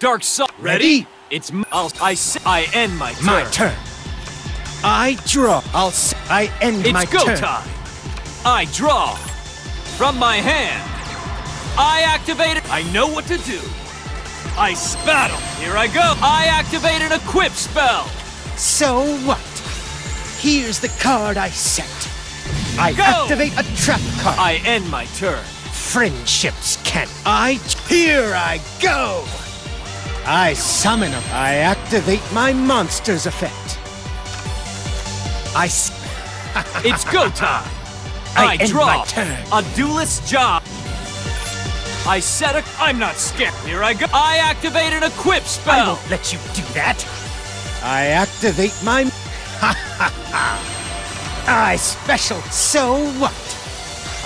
Dark Side. Ready? It's m- I'll I s- I end my turn. My turn. I draw. I'll. S- I end It's my go turn. time. I draw from my hand. I activate it. I know what to do. I battle. Here I go. I activate an equip spell. So what? Here's the card I set. I Go! activate a trap card. I end my turn. Friendships can't. I. Here I go. I summon them. I activate my monster's effect. I. S- It's go time. I I, end draw my turn. a duelist job. I set a. I'm not scared. Here I go. I activate an equip spell. I won't let you do that. I activate my. Ha ha ha! I special. So what?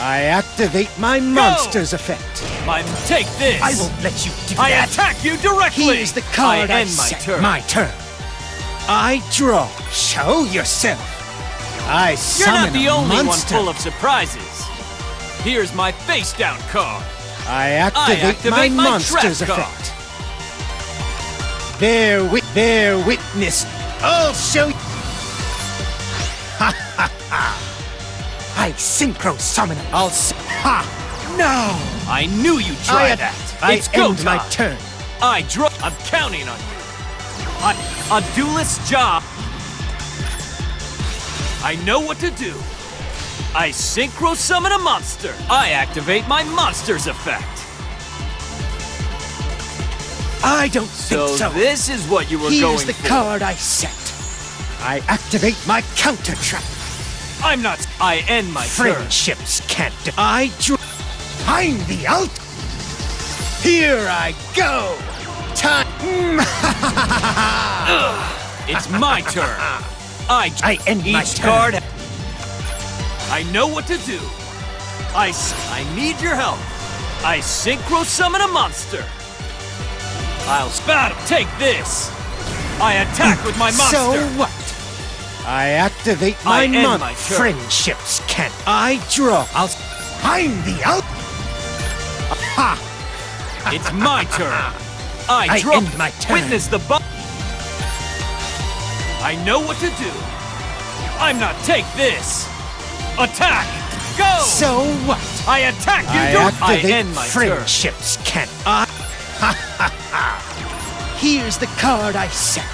I activate my monster's effect. My take this. I won't let you do I that. attack you directly. Here's the card I I, end my set. turn. My turn. I draw. Show yourself. I You're summon not the only monster. one full of surprises. Here's my face down card. I activate, activate my, my monster's effect. Bear wit, bear witness. I'll show you. I synchro summon. I'll s- ha. No. I knew you'd try I, that. I it's go time. my turn. I draw. I'm counting on you. I, a duelist job. I know what to do. I synchro summon a monster. I activate my monster's effect. I don't So, think so. this is what you were Here's going the card I set. I activate my counter trap. I'm not. I end my turn. Friendships can't. d- I draw. I'm the out. Here I go. Time. It's my turn. I, I end each my turn. card. I know what to do. I, s- I need your help. I synchro summon a monster. I'll battle. Take this. I attack with my monster. So what? I activate my I month. my. Friendships can't. I draw. I'll. I'm the out. Ha! It's my turn. I I draw. end my turn. Witness the bu- I know what to do. I'm not. Take this. Attack. Go. So what? I attack you. I don't- I activate end my turn. friendships can't. I. Ha ha ha! Here's the card I set.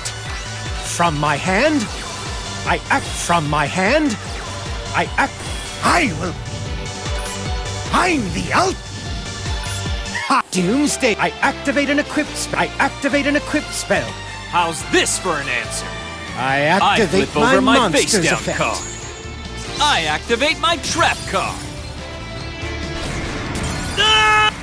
From my hand, I act from my hand. I act. I will. I'm the out. Ha! Doomsday. I activate an equip. I activate an equip spell. How's this for an answer? I I activate flip over my face down effect. card. I activate my trap card. Ah!